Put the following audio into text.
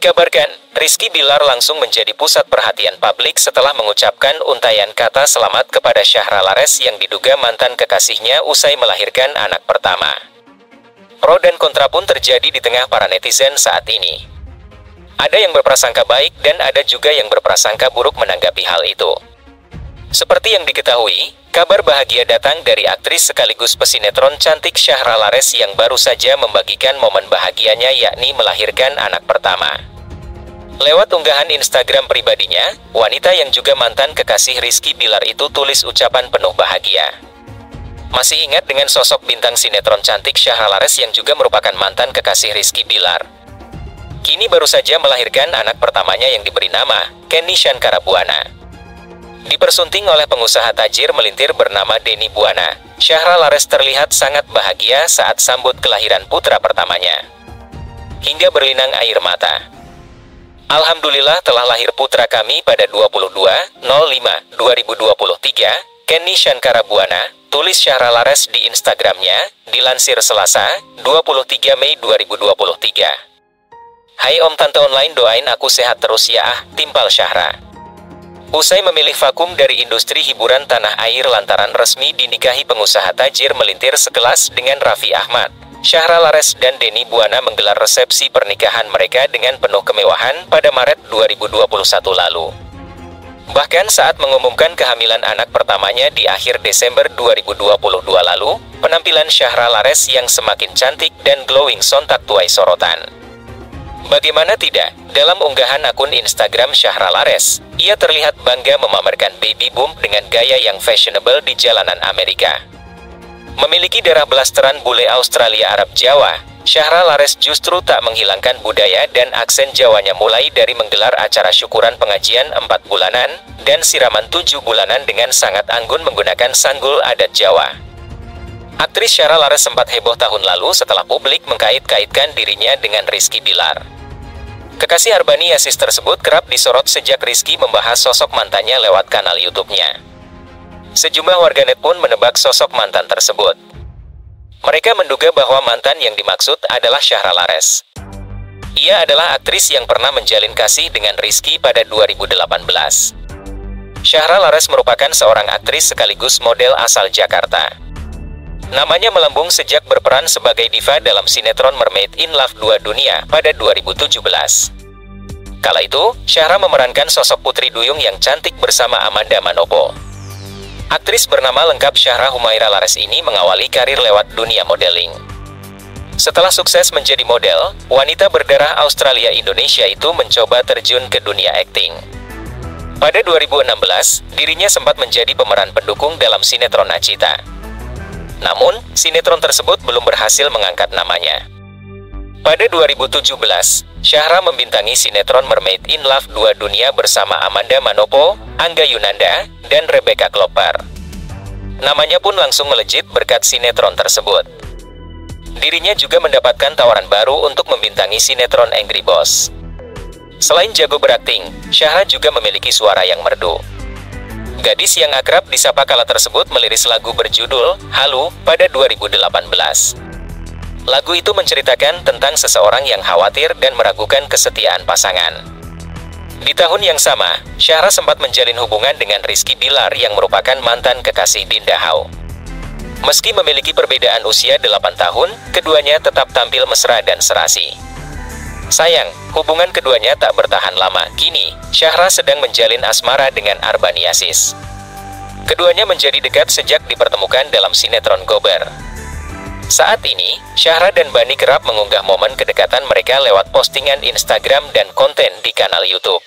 Dikabarkan, Rizky Bilar langsung menjadi pusat perhatian publik setelah mengucapkan untayan kata selamat kepada Syahra Lares yang diduga mantan kekasihnya usai melahirkan anak pertama. Pro dan kontra pun terjadi di tengah para netizen saat ini. Ada yang berprasangka baik dan ada juga yang berprasangka buruk menanggapi hal itu. Seperti yang diketahui, kabar bahagia datang dari aktris sekaligus pesinetron cantik Syahra Lares yang baru saja membagikan momen bahagianya yakni melahirkan anak pertama. Lewat unggahan Instagram pribadinya, wanita yang juga mantan kekasih Rizky Bilar itu tulis ucapan penuh bahagia. Masih ingat dengan sosok bintang sinetron cantik Syahra Lares yang juga merupakan mantan kekasih Rizky Bilar. Kini baru saja melahirkan anak pertamanya yang diberi nama Kenny Shankara Buana. Dipersunting oleh pengusaha tajir melintir bernama Denny Buana, Syahra Lares terlihat sangat bahagia saat sambut kelahiran putra pertamanya. Hingga berlinang air mata. Alhamdulillah telah lahir putra kami pada 22.05.2023, Kenny Shankara Buana, tulis Syahra Lares di Instagramnya, dilansir Selasa, 23 Mei 2023. Hai Om Tante Online doain aku sehat terus ya ah, timpal Syahra. Usai memilih vakum dari industri hiburan tanah air lantaran resmi dinikahi pengusaha tajir melintir sekelas dengan Raffi Ahmad. Syahra Lares dan Denny Buana menggelar resepsi pernikahan mereka dengan penuh kemewahan pada Maret 2021 lalu. Bahkan saat mengumumkan kehamilan anak pertamanya di akhir Desember 2022 lalu, penampilan Syahra Lares yang semakin cantik dan glowing sontak tuai sorotan. Bagaimana tidak, dalam unggahan akun Instagram Syahra Lares, ia terlihat bangga memamerkan baby boom dengan gaya yang fashionable di jalanan Amerika. Memiliki darah blasteran bule Australia Arab Jawa, Syahra Lares justru tak menghilangkan budaya dan aksen Jawanya mulai dari menggelar acara syukuran pengajian empat bulanan dan siraman tujuh bulanan dengan sangat anggun menggunakan sanggul adat Jawa. Aktris Syahra Lares sempat heboh tahun lalu setelah publik mengkait-kaitkan dirinya dengan Rizky Bilar. Kekasih Arbani Yasis tersebut kerap disorot sejak Rizky membahas sosok mantannya lewat kanal YouTube-nya. Sejumlah warganet pun menebak sosok mantan tersebut. Mereka menduga bahwa mantan yang dimaksud adalah Syahra Lares. Ia adalah aktris yang pernah menjalin kasih dengan Rizky pada 2018. Syahra Lares merupakan seorang aktris sekaligus model asal Jakarta. Namanya melambung sejak berperan sebagai diva dalam sinetron Mermaid in Love 2 Dunia pada 2017. Kala itu, Syahra memerankan sosok Putri Duyung yang cantik bersama Amanda Manopo. Aktris bernama lengkap Syahra Humaira Lares ini mengawali karir lewat dunia modeling. Setelah sukses menjadi model, wanita berdarah Australia-Indonesia itu mencoba terjun ke dunia akting. Pada 2016, dirinya sempat menjadi pemeran pendukung dalam sinetron Acita. Namun, sinetron tersebut belum berhasil mengangkat namanya. Pada 2017, Syahra membintangi sinetron Mermaid in Love 2 Dunia bersama Amanda Manopo, Angga Yunanda, dan Rebecca Klopper. Namanya pun langsung melejit berkat sinetron tersebut. Dirinya juga mendapatkan tawaran baru untuk membintangi sinetron Angry Boss. Selain jago berakting, Syahra juga memiliki suara yang merdu. Gadis yang akrab disapa kala tersebut meliris lagu berjudul Halu pada 2018. Lagu itu menceritakan tentang seseorang yang khawatir dan meragukan kesetiaan pasangan. Di tahun yang sama, Syahra sempat menjalin hubungan dengan Rizky Bilar yang merupakan mantan kekasih Dinda Hau. Meski memiliki perbedaan usia 8 tahun, keduanya tetap tampil mesra dan serasi. Sayang, hubungan keduanya tak bertahan lama. Kini, Syahra sedang menjalin asmara dengan Arbaniasis. Keduanya menjadi dekat sejak dipertemukan dalam sinetron Gober. Saat ini, Syahra dan Bani kerap mengunggah momen kedekatan mereka lewat postingan Instagram dan konten di kanal YouTube.